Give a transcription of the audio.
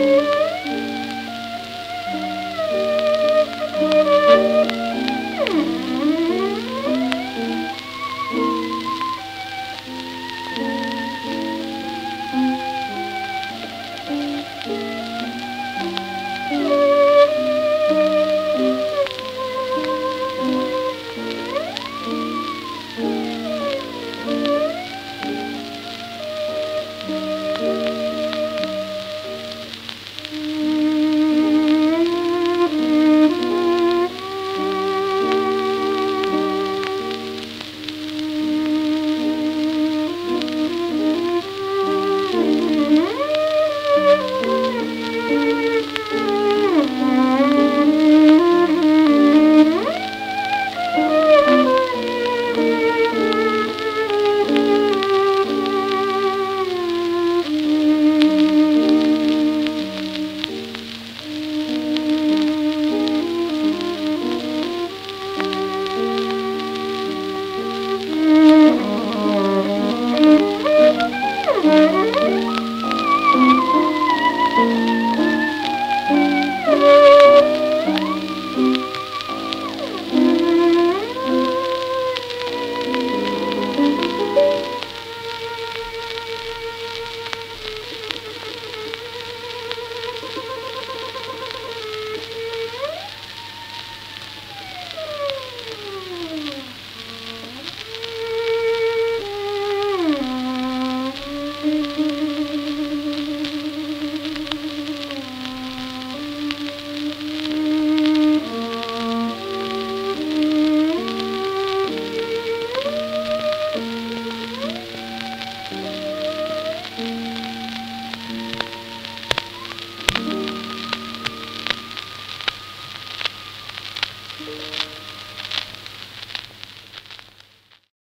Música